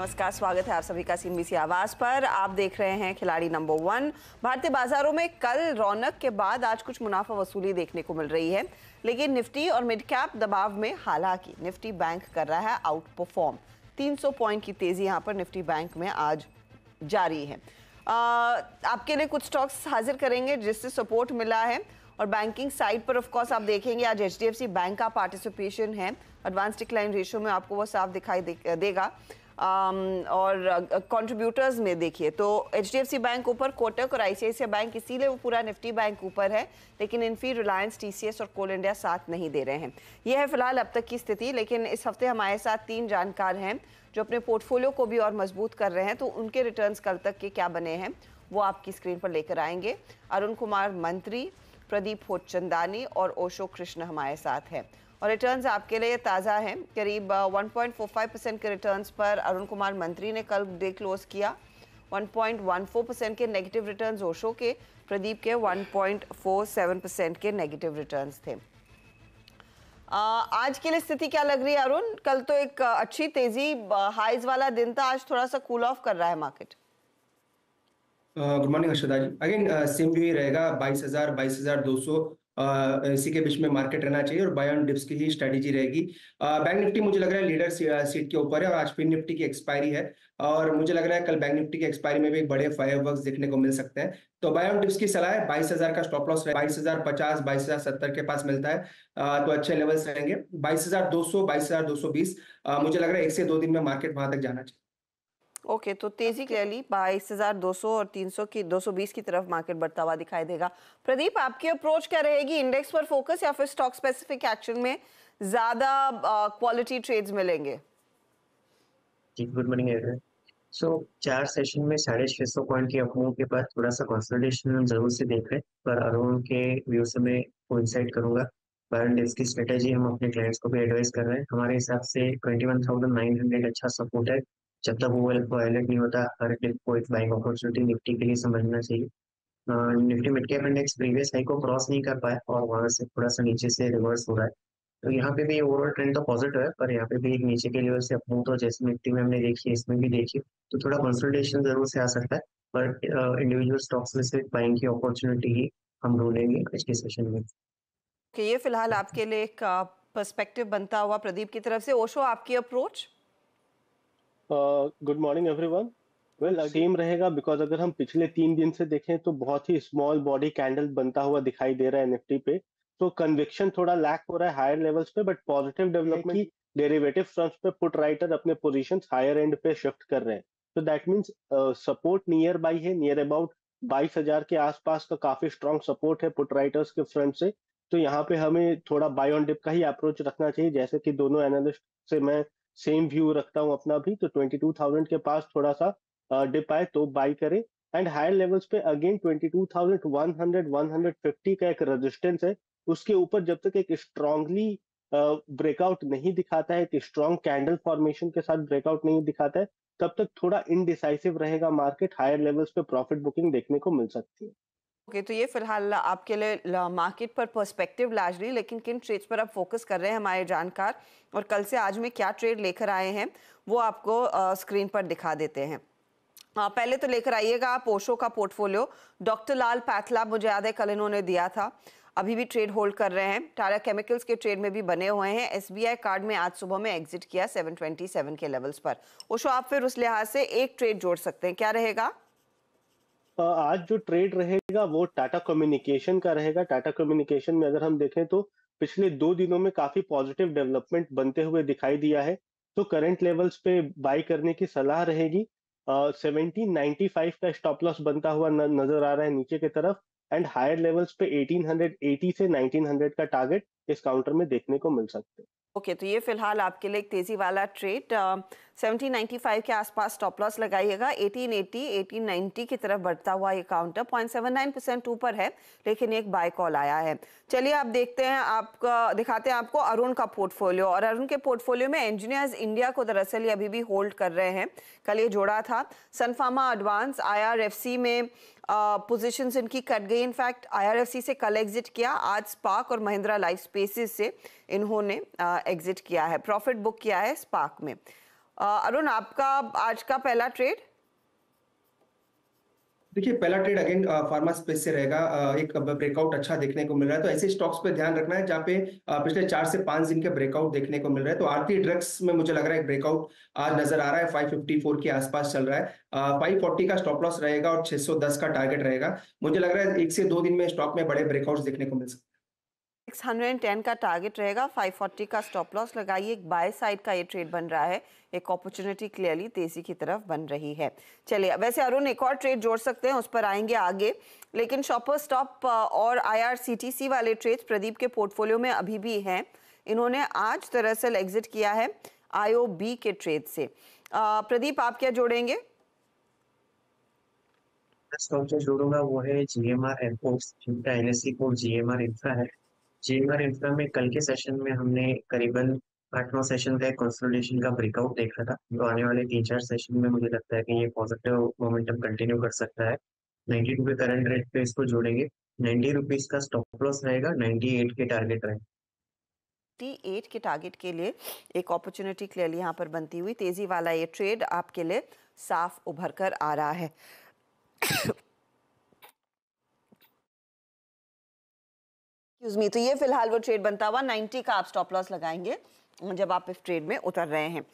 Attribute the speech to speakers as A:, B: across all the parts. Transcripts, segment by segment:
A: नमस्कार स्वागत है आप सभी का सीएनबीसी आवाज़ पर। आप देख रहे हैं खिलाड़ी नंबर वन। भारतीय बाजारों में कल रौनक के बाद आज कुछ मुनाफा वसूली देखने को मिल रही है लेकिन निफ्टी और मिड कैप दबाव में हालाँकि निफ्टी बैंक कर रहा है आउट परफॉर्म 300 पॉइंट की तेज़ी यहाँ पर निफ्टी बैंक में आज जारी है। आ, आपके लिए कुछ स्टॉक्स हाजिर करेंगे जिससे सपोर्ट मिला है और बैंकिंग साइड पर ऑफकोर्स आप देखेंगे आज एचडीएफसी बैंक का पार्टिसिपेशन है। एडवांस डिक्लाइन रेशियो में आपको वो साफ़ दिखाई दे, देगा। और कंट्रीब्यूटर्स में देखिए तो HDFC बैंक ऊपर कोटक और आईसीआईसीआई बैंक इसीलिए वो पूरा निफ्टी बैंक ऊपर है, लेकिन इनफी रिलायंस टीसीएस और कोल इंडिया साथ नहीं दे रहे हैं। ये है फ़िलहाल अब तक की स्थिति, लेकिन इस हफ़्ते हमारे साथ तीन जानकार हैं, जो अपने पोर्टफोलियो को भी और मज़बूत कर रहे हैं तो उनके रिटर्न कल तक के क्या बने हैं, वो आपकी स्क्रीन पर लेकर आएँगे। अरुण कुमार मंत्री प्रदीप होचंदानी और ओशो कृष्ण हमारे साथ हैं। और रिटर्न्स आपके लिए ताज़ा हैं। करीब 1.45 परसेंट के रिटर्न्स पर अरुण कुमार मंत्री ने कल डे क्लोज किया। 1.14 परसेंट के नेगेटिव रिटर्न्स ओशो के प्रदीप के 1.47 परसेंट के नेगेटिव रिटर्न्स थे। आ, आज के लिए स्थिति क्या लग रही है अरुण? कल तो एक अच्छी तेज़ी हाइज वाला दिन था आज थोड़ा सा कूल ऑफ़ कर रहा है
B: market good morning Ashoda ji again same ही रहेगा। बाईस हज़ार बाईस हज़ार दो सौ इसी के बीच में मार्केट रहना चाहिए और बाय ऑन डिप्स की ही स्ट्रेटेजी रहेगी। बैंक निफ्टी मुझे लग रहा है लीडर सीट के ऊपर है और आज फिर निफ्टी की एक्सपायरी है। और मुझे लग रहा है कल बैंक निफ्टी की एक्सपायरी में भी एक बड़े फायर वर्क देखने को मिल सकते हैं। तो बाय ऑन डिप्स की सलाह है। बाईस हज़ार का स्टॉप लॉस बाईस हज़ार पचास, बाईस हज़ार सत्तर के पास मिलता है। तो अच्छे लेवल्स रहेंगे। बाईस हज़ार दो सौ, बाईस हज़ार दो सौ बीस मुझे लग रहा है एक से दो दिन में मार्केट वहाँ तक जाना चाहिए।
A: ओके okay, तो तेज़ी क्लियरली बाईस हज़ार दो सौ और तीन सौ की दो सौ बीस की तरफ़ मार्केट बढ़ता हुआ दिखाई देगा। प्रदीप आपकी अप्रोच क्या रहेगी? इंडेक्स पर फोकस या फिर स्टॉक स्पेसिफिक एक्शन में ज़्यादा क्वालिटी ट्रेड्स मिलेंगे?
C: गुड मॉर्निंग सो चार सेशन में साढ़े छह सौ पॉइंट की अपमूव के बाद थोड़ा सा कंसोलिडेशन ज़रूर से देख रहे हैं पर अरुण के व्यू से मैं कोइंसाइड करूँगा। करंट डेज़ की स्ट्रेटेजी हम अपने क्लाइंट्स को भी एडवाइस कर रहे हैं। हमारे हिसाब से twenty one thousand nine hundred अच्छा सपोर्ट है। जब तक वो वायलेट नहीं होता, हर डिप को एक बाइंग अपॉर्चुनिटी निफ्टी के लिए समझना चाहिए। Nifty mid cap index previous high को क्रॉस नहीं कर पाया और वहाँ से थोड़ा सा नीचे से रिवर्स हो रहा है। तो यहाँ पे भी ओवरऑल ट्रेंड तो पॉजिटिव है, पर यहाँ पे भी एक नीचे के लेवल से अपमूव तो जैसे निफ्टी में हमने देखी, इसमें भी देखी तो थोड़ा कंसल्टेशन ज़रूर से आ सकता है। पर इंडिविजुअल स्टॉक्स में से बाइंग की अपॉर्चुनिटी ही हम ढूंढेंगे आज के सेशन में।
A: ये फ़िलहाल आपके लिए एक पर्सपेक्टिव बनता हुआ प्रदीप की तरफ़ से। ओशो, आपकी approach
D: good morning everyone well same रहेगा बिकॉज़ अगर हम पिछले तीन दिन से देखें तो बहुत ही स्मॉल बॉडी कैंडल बनता हुआ दिखाई दे रहा है निफ्टी पे। तो कन्विक्शन थोड़ा लैक हो रहा है हायर लेवल्स पे but positive development derivative firms पे पुट राइटर अपने पोजीशंस हायर एंड पे शिफ्ट कर रहे हैं। तो that means support near by है नियर अबाउट बाईस हज़ार के आसपास का काफ़ी स्ट्रॉन्ग सपोर्ट है पुट राइटर्स के फ्रंट से। तो यहाँ पे हमें थोड़ा बाय ऑन डिप का ही अप्रोच रखना चाहिए जैसे कि दोनों एनालिस्ट से मैं सेम व्यू रखता हूँ अपना भी तो 22,000 के पास थोड़ा सा डिप आए तो बाई करें। एंड हायर लेवल्स पे अगेन 22,100 150 का एक रेजिस्टेंस है। उसके ऊपर जब तक एक स्ट्रांगली ब्रेकआउट नहीं दिखाता है एक स्ट्रॉन्ग कैंडल फॉर्मेशन के साथ ब्रेकआउट नहीं दिखाता है तब तक थोड़ा इनडिसाइसिव रहेगा मार्केट हायर लेवल्स पे प्रॉफिट बुकिंग देखने को मिल सकती है।
A: ओके तो ये फ़िलहाल आपके लिए मार्केट पर पर्सपेक्टिव लार्जली लेकिन किन ट्रेड्स पर आप फोकस कर रहे हैं हमारे जानकार? और कल से आज में क्या ट्रेड लेकर आए हैं वो आपको स्क्रीन पर दिखा देते हैं। आ, पहले तो लेकर आइएगा आप ओशो का पोर्टफोलियो डॉक्टर लाल पैथला मुझे याद है कल इन्होंने दिया था। अभी भी ट्रेड होल्ड कर रहे हैं। टाटा केमिकल्स के ट्रेड में भी बने हुए हैं। एसबीआई कार्ड में आज सुबह में एग्जिट किया 727 के लेवल्स पर। ओशो आप फिर उस लिहाज से एक ट्रेड जोड़ सकते हैं। क्या रहेगा?
D: आज जो ट्रेड रहेगा वो टाटा कम्युनिकेशन का रहेगा। टाटा कम्युनिकेशन में अगर हम देखें तो पिछले दो दिनों में काफ़ी पॉजिटिव डेवलपमेंट बनते हुए दिखाई दिया है। तो करंट लेवल्स पे बाई करने की सलाह रहेगी। सेवनटीन नाइनटी फाइव का स्टॉप लॉस बनता हुआ न, नज़र आ रहा है नीचे की तरफ़। एंड हायर लेवल्स पे 1880 से 1900 का टारगेट इस काउंटर में देखने को मिल सकते हैं।
A: ओके okay, तो ये फ़िलहाल आपके लिए एक तेज़ी वाला ट्रेड सेवनटीन नाइन्टी फाइव के आसपास स्टॉप लॉस लगाइएगा। एटीन एटी एटीन नाइन्टी की तरफ़ बढ़ता हुआ ये counter point seven nine percent ऊपर है लेकिन एक बाय कॉल आया है। चलिए आप देखते हैं आपका दिखाते हैं आपको अरुण का पोर्टफोलियो और अरुण के पोर्टफोलियो में इंजीनियर्स इंडिया को दरअसल ये अभी भी होल्ड कर रहे हैं। कल ये जोड़ा था। सनफार्मा एडवांस आईआरएफसी में पोजीशंस इनकी कट गई। इनफैक्ट आईआरएफसी से कल एग्जिट किया। आज स्पार्क और महिंद्रा लाइफ स्पेसिस से इन्होंने एग्जिट किया है। प्रॉफिट बुक किया है स्पार्क में। अरुण, आपका, आज का पहला ट्रेड
B: देखिए, पहला ट्रेड अगेन फार्मा स्पेस से रहेगा। एक ब्रेकआउट अच्छा देखने को मिल रहा है। तो ऐसे स्टॉक्स पे ध्यान रखना है, जहाँ पे पिछले चार से पाँच दिन के ब्रेकआउट देखने को मिल रहा है। तो आरती ड्रग्स में मुझे लग रहा है ब्रेकआउट आज नज़र आ रहा है। 554 के आसपास चल रहा है। फाइव फोर्टी का स्टॉप लॉस रहेगा और 610 का टारगेट रहेगा। मुझे लग रहा है एक से दो दिन में स्टॉक में बड़े ब्रेकआउट देखने को मिल सकते
A: 610 का टारगेट रहेगा। 540 का स्टॉप लॉस लगाइए। एक बाय साइड का ये ट्रेड बन रहा है। एक अपॉर्चुनिटी क्लियरली तेज़ी की तरफ़ बन रही है। चलिए, वैसे अरुण एक और ट्रेड जोड़ सकते हैं, उस पर आएँगे आगे। लेकिन शॉपर स्टॉप और आईआरसीटीसी वाले ट्रेड प्रदीप के पोर्टफोलियो में अभी भी हैं। इन्होंने आज दरअसल एग्जिट किया है आईओबी के ट्रेड से। प्रदीप, आप क्या जोड़ेंगे?
C: जोड़ूँगा वो है जीएमआर एयरपोर्ट्स जिनका एनएससी कोड जीएमआर इंफ्रा है। जीएमआर इंफ्रा में कल के सेशन में हमने करीबन आठ नौ सेशन का कंसोलिडेशन का ब्रेकआउट देखा था। जो आने वाले तीन चार सेशन में मुझे लगता है कि ये पॉजिटिव मोमेंटम कंटिन्यू कर सकता है। नाइन्टी टू के करंट रेट पे इसको जोड़ेंगे। नाइन्टी रुपीज़ का स्टॉप लॉस रहेगा नाइन्टी एट के टारगेट रहेगा।
A: एट के टारगेट के लिए एक अपॉर्चुनिटी क्लियरली यहाँ पर बनती हुई तेज़ी वाला ये ट्रेड आपके लिए साफ़ उभर कर आ रहा है। मी तो ये फ़िलहाल वो ट्रेड बनता हुआ 90 का आप स्टॉप लॉस लगाएँगे जब आप इस ट्रेड में उतर रहे हैं।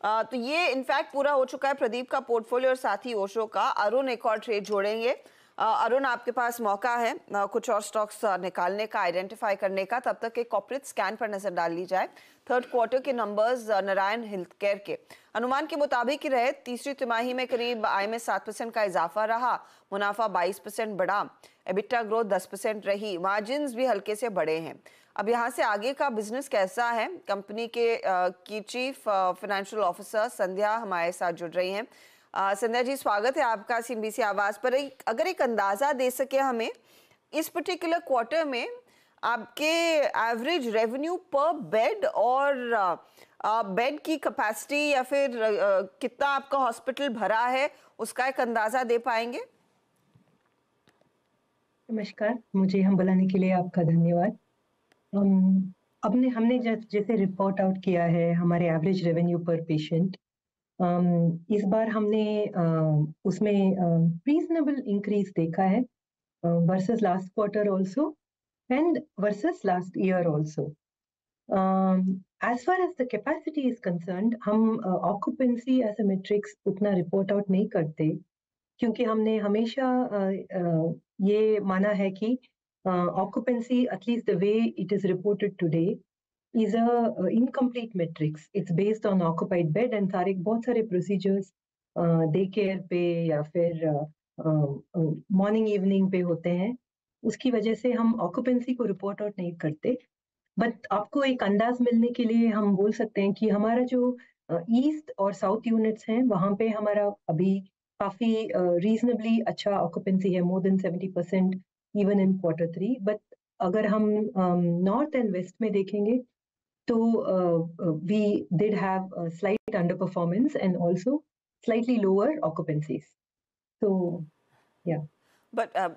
A: आ, तो ये इनफैक्ट पूरा हो चुका है प्रदीप का पोर्टफोलियो और साथ ही ओशो का। अरुण एक और ट्रेड जोड़ेंगे। अरुण आपके पास मौका है आ, कुछ और स्टॉक्स निकालने का आइडेंटिफाई करने का तब तक एक कॉपरेट स्कैन पर नज़र डाल ली जाए। थर्ड क्वार्टर के नंबर्स नारायण हेल्थ केयर के। अनुमान के मुताबिक रहे तीसरी तिमाही में करीब आय में सात परसेंट का इजाफा रहा मुनाफा बाईस परसेंट बढ़ा। एबिटा ग्रोथ दस परसेंट रही मार्जिन भी हल्के से बढ़े हैं। अब यहाँ से आगे का बिज़नेस कैसा है? कंपनी के आ, की चीफ फाइनेंशियल ऑफिसर संध्या हमारे साथ जुड़ रही हैं। संध्या जी स्वागत है आपका सीबीसी आवाज़ पर। एक अगर एक अंदाज़ा दे सके हमें इस पर्टिकुलर क्वार्टर में आपके एवरेज रेवेन्यू पर बेड और बेड की कैपेसिटी या फिर कितना आपका हॉस्पिटल भरा है, उसका एक अंदाज़ा दे पाएँगे?
E: नमस्कार, मुझे हम बुलाने के लिए आपका धन्यवाद। अपने, हमने जैसे रिपोर्ट आउट किया है हमारे एवरेज रेवेन्यू पर पेशेंट इस बार हमने उसमें रीजनेबल इंक्रीज देखा है versus last quarter also and versus last year also as far as the capacity is concerned हम ऑक्यूपेंसी एज अ मेट्रिक्स उतना रिपोर्ट आउट नहीं करते क्योंकि हमने हमेशा uh, uh, ये माना है कि uh, occupancy, at least the way it is reported today, is a uh, incomplete metrics. It's based on occupied bed and सारे बहुत सारे procedures डे uh, केयर पे या फिर मॉर्निंग uh, इवनिंग uh, पे होते हैं उसकी वजह से हम ऑक्यूपेंसी को रिपोर्ट आउट नहीं करते। बट आपको एक अंदाज मिलने के लिए हम बोल सकते हैं कि हमारा जो ईस्ट और साउथ यूनिट्स हैं, वहाँ पे हमारा अभी काफ़ी रीजनेबली अच्छा ऑक्यूपेंसी है more than seventy percent even in quarter three but अगर हम नॉर्थ एंड वेस्ट में देखेंगे तो we did have slight under performance and also slightly lower occupancies. So, yeah.
A: But uh,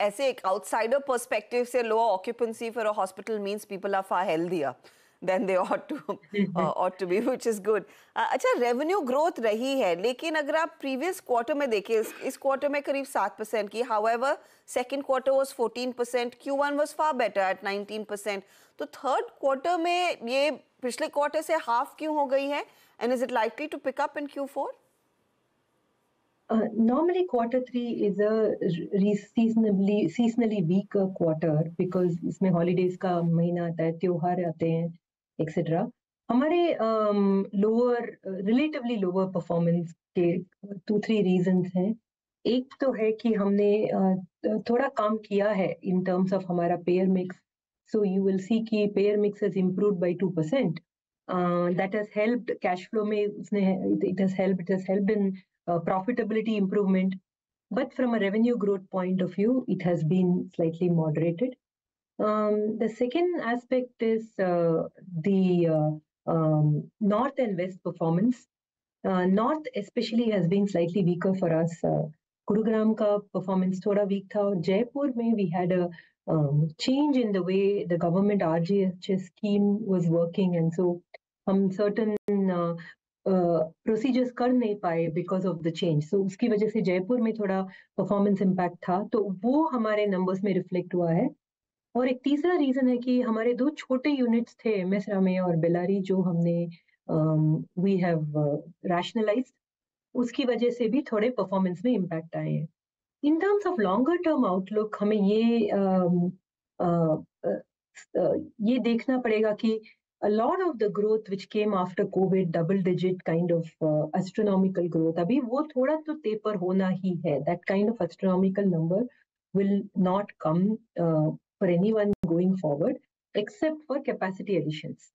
A: ऐसे एक आउटसाइडर पर्सपेक्टिव से lower occupancy for a hospital means people are far healthier than they ought to uh, to be which is good अच्छा revenue growth रही है लेकिन अगर आप previous quarter में देखें इस, इस क्वार्टर में करीब सात परसेंट की however second quarter was fourteen percent Q one was far better at nineteen percent तो थर्ड क्वार्टर में ये पिछले क्वार्टर से हाफ़ क्यों हो गई है? And is it likely to pick up in Q four
E: Uh, normally quarter three is a seasonally seasonally weaker quarter because इसमें holidays का महीना आता है त्योहार आते हैं एक्सेट्रा हमारे लोअर रिलेटिवली लोअर परफॉर्मेंस के टू थ्री रीजंस हैं. एक तो है कि हमने uh, थोड़ा काम किया है इन टर्म्स ऑफ़ हमारा payer mix so you will see कि payer mix has improve by two percent that has helped cash flow में उसने it has help it has helped in profitability improvement but from a revenue growth point of view it has been slightly moderated um, the second aspect is uh, the uh, um, north and west performance. Uh, north especially has been slightly weaker for us. Uh, Gurugram ka performance thoda weak tha. Jaipur mein we had a um, change in the way the government RGHS scheme was working and so um, certain uh, procedures कर नहीं पाए because of the change so उसकी वजह से जयपुर में थोड़ा performance impact था तो वो हमारे नंबर्स में रिफ्लेक्ट हुआ है। और एक तीसरा रीजन है कि हमारे दो छोटे यूनिट्स थे एम एस रामे और बेलारी जो हमने वी हैव रैशनलाइज उसकी वजह से भी थोड़े परफॉर्मेंस में इम्पैक्ट आए हैं। In terms of longer term outlook हमें ये uh, uh, ये देखना पड़ेगा कि a lot of the growth which came after COVID, double digit kind of uh, astronomical growth, abhi wo thoda to taper hona hi hai. That kind of astronomical number will not come uh, for anyone going forward, except for capacity additions.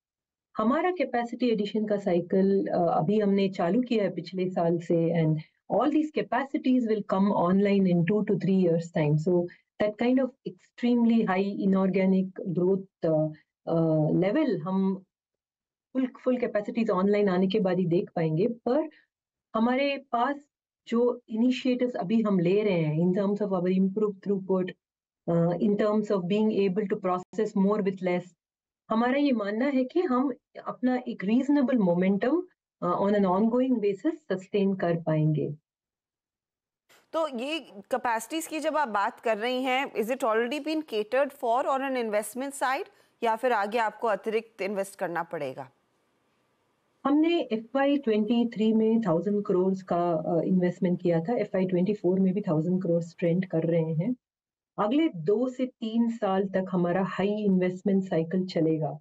E: हमारा capacity addition का cycle uh, अभी हमने चालू किया है पिछले साल से and all these capacities will come online in two to three years time so that kind of extremely high inorganic growth uh, level हम फुल फुल कैपेसिटीज ऑनलाइन आने के बाद ही देख पाएँगे, पर हमारे पास जो इनिशिएटिव्स अभी हम ले रहे हैं in terms of our improve throughput in terms of being able to process more with less हमारा ये मानना है कि हम अपना एक reasonable momentum on an ongoing basis sustain कर पाएँगे।
A: तो ये कैपेसिटीज की जब आप बात कर रही हैं is it already been catered for on an investment side या फिर आगे आपको अतिरिक्त इन्वेस्ट करना पड़ेगा?
E: हमने एफ़ आई ट्वेंटी थ्री में थाउज़ेंड करोड़ का इन्वेस्टमेंट किया था। एफ़ आई ट्वेंटी फोर में भी थाउज़ेंड करोड़ ट्रेंड कर रहे हैं। अगले दो से तीन साल तक हमारा हाई इन्वेस्टमेंट साइकिल चलेगा।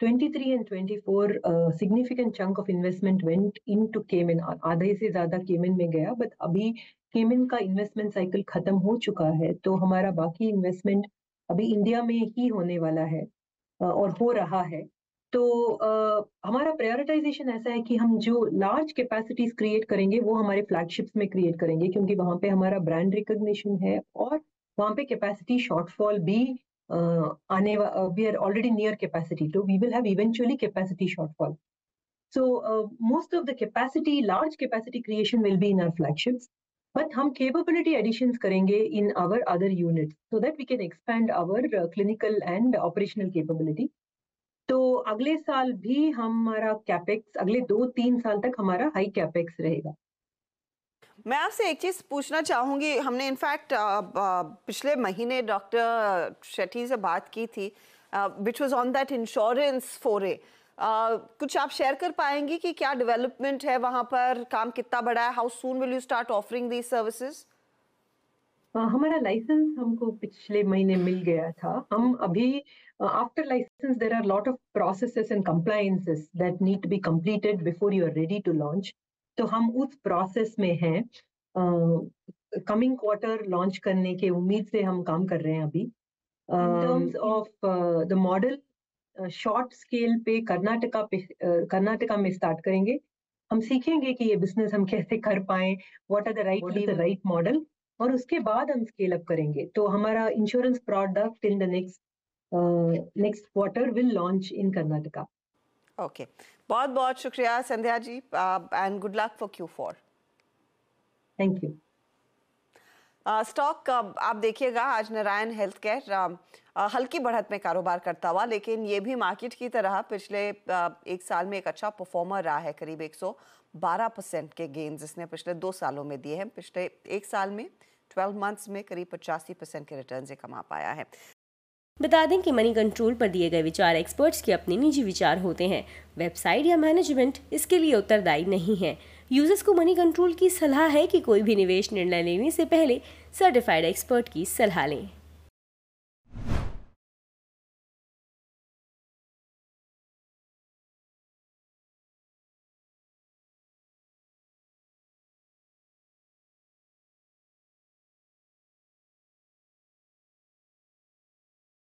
E: 23 and 24 significant chunk of investment went in to केमिन आधे से ज़्यादा केमिन में गया बट अभी केमिन का इन्वेस्टमेंट साइकिल खत्म हो चुका है तो हमारा बाकी इन्वेस्टमेंट अभी इंडिया में ही होने वाला है। और हो रहा है। तो uh, हमारा प्रायोरिटाइजेशन ऐसा है कि हम जो लार्ज कैपेसिटीज क्रिएट करेंगे वो हमारे फ्लैगशिप्स में क्रिएट करेंगे क्योंकि वहाँ पे हमारा ब्रांड रिकॉग्निशन है और वहाँ पे कैपेसिटी शॉर्टफॉल भी uh, आने we are already near capacity तो we will have eventually capacity shortfall so most of the the large capacity creation will be in our flagships. But हम capability additions करेंगे in our other units so that we can expand our uh, clinical and operational capability. तो अगले साल भी हमारा capex अगले दो तीन साल तक हमारा हाई कैपेक्स रहेगा
A: मैं आपसे एक चीज़ पूछना चाहूँगी हमने इनफैक्ट पिछले महीने डॉक्टर शेट्टी से बात की थी which was on that insurance foray कुछ आप शेयर कर पाएँगे कि क्या डेवलपमेंट है वहाँ पर? काम कितना बड़ा है? How soon will you start offering these services
E: हमारा लाइसेंस हमको पिछले महीने मिल गया था। हम अभी after license there are lot of processes and compliances that need to be completed before you are ready to launch तो हम उस प्रोसेस में हैं। कमिंग क्वार्टर लॉन्च करने के उम्मीद से हम काम कर रहे हैं अभी। In terms of the model short scale पे कर्नाटका पे कर्नाटका में स्टार्ट करेंगे। हम सीखेंगे कि ये बिज़नेस हम कैसे कर पाए what are the right the right model और उसके बाद हम स्केल अप करेंगे। तो हमारा insurance product in the next next quarter will launch in Karnataka.
A: Okay बहुत बहुत शुक्रिया Sandhya ji and good luck for
E: Q four
A: thank you stock आप देखिएगा, आज नारायण हेल्थ केयर हल्की बढ़त में कारोबार करता हुआ, लेकिन ये भी मार्केट की तरह पिछले एक साल में एक अच्छा परफॉर्मर रहा है, करीब 112 परसेंट के गेंस इसने पिछले दो सालों में दिए हैं। पिछले एक साल में 12 मंथ्स में करीब पचासी परसेंट के रिटर्न से कमा पाया है।
F: बता दें कि मनी कंट्रोल पर दिए गए विचार एक्सपर्ट्स के अपने निजी विचार होते हैं। वेबसाइट या मैनेजमेंट इसके लिए उत्तरदायी नहीं है। यूज़र्स को मनी कंट्रोल की सलाह है कि कोई भी निवेश निर्णय लेने से पहले सर्टिफाइड एक्सपर्ट की सलाह लें।